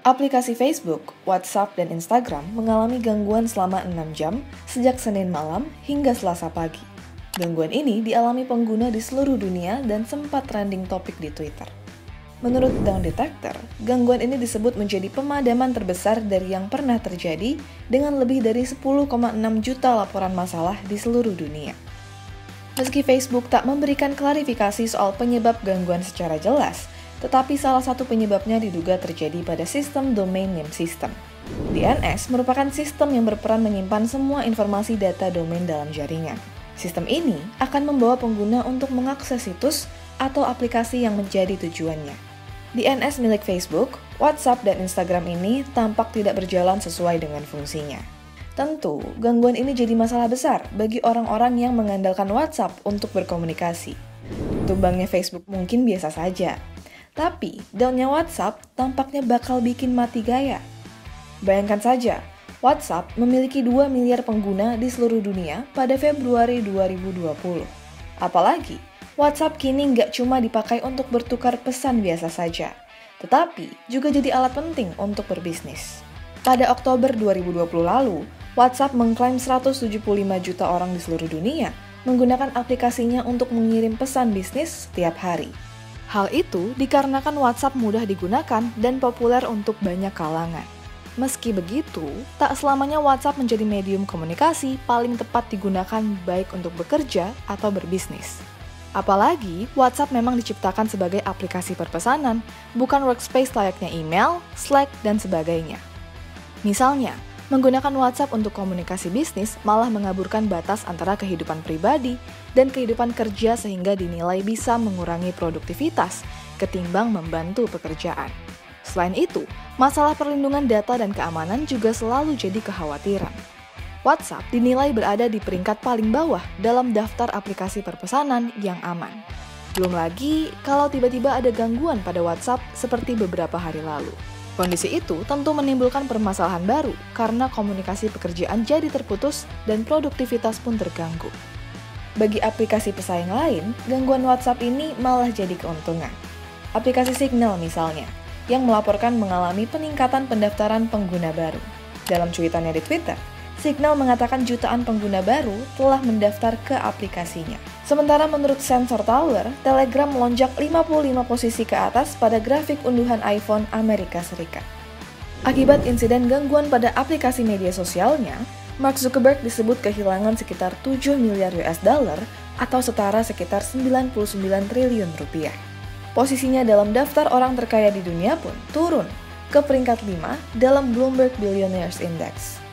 Aplikasi Facebook, WhatsApp, dan Instagram mengalami gangguan selama 6 jam sejak Senin malam hingga Selasa pagi. Gangguan ini dialami pengguna di seluruh dunia dan sempat trending topik di Twitter. Menurut Down Detector, gangguan ini disebut menjadi pemadaman terbesar dari yang pernah terjadi dengan lebih dari 10,6 juta laporan masalah di seluruh dunia. Meski Facebook tak memberikan klarifikasi soal penyebab gangguan secara jelas, tetapi salah satu penyebabnya diduga terjadi pada sistem domain name system. DNS merupakan sistem yang berperan menyimpan semua informasi data domain dalam jaringan. Sistem ini akan membawa pengguna untuk mengakses situs atau aplikasi yang menjadi tujuannya. DNS milik Facebook, WhatsApp, dan Instagram ini tampak tidak berjalan sesuai dengan fungsinya. Tentu, gangguan ini jadi masalah besar bagi orang-orang yang mengandalkan WhatsApp untuk berkomunikasi. Tumbangnya Facebook mungkin biasa saja, tapi downnya WhatsApp tampaknya bakal bikin mati gaya. Bayangkan saja, WhatsApp memiliki 2 miliar pengguna di seluruh dunia pada Februari 2020. Apalagi, WhatsApp kini nggak cuma dipakai untuk bertukar pesan biasa saja, tetapi juga jadi alat penting untuk berbisnis. Pada Oktober 2020 lalu, WhatsApp mengklaim 175 juta orang di seluruh dunia menggunakan aplikasinya untuk mengirim pesan bisnis setiap hari. Hal itu dikarenakan WhatsApp mudah digunakan dan populer untuk banyak kalangan. Meski begitu, tak selamanya WhatsApp menjadi medium komunikasi paling tepat digunakan baik untuk bekerja atau berbisnis. Apalagi, WhatsApp memang diciptakan sebagai aplikasi perpesanan, bukan workspace layaknya email, Slack, dan sebagainya. Misalnya, Menggunakan WhatsApp untuk komunikasi bisnis malah mengaburkan batas antara kehidupan pribadi dan kehidupan kerja sehingga dinilai bisa mengurangi produktivitas ketimbang membantu pekerjaan. Selain itu, masalah perlindungan data dan keamanan juga selalu jadi kekhawatiran. WhatsApp dinilai berada di peringkat paling bawah dalam daftar aplikasi perpesanan yang aman. Belum lagi kalau tiba-tiba ada gangguan pada WhatsApp seperti beberapa hari lalu. Kondisi itu tentu menimbulkan permasalahan baru karena komunikasi pekerjaan jadi terputus dan produktivitas pun terganggu. Bagi aplikasi pesaing lain, gangguan WhatsApp ini malah jadi keuntungan. Aplikasi Signal misalnya, yang melaporkan mengalami peningkatan pendaftaran pengguna baru. Dalam cuitannya di Twitter, Signal mengatakan jutaan pengguna baru telah mendaftar ke aplikasinya. Sementara menurut Sensor Tower, Telegram melonjak 55 posisi ke atas pada grafik unduhan iPhone Amerika Serikat. Akibat insiden gangguan pada aplikasi media sosialnya, Mark Zuckerberg disebut kehilangan sekitar 7 miliar US dollar atau setara sekitar 99 triliun rupiah. Posisinya dalam daftar orang terkaya di dunia pun turun ke peringkat 5 dalam Bloomberg Billionaires Index.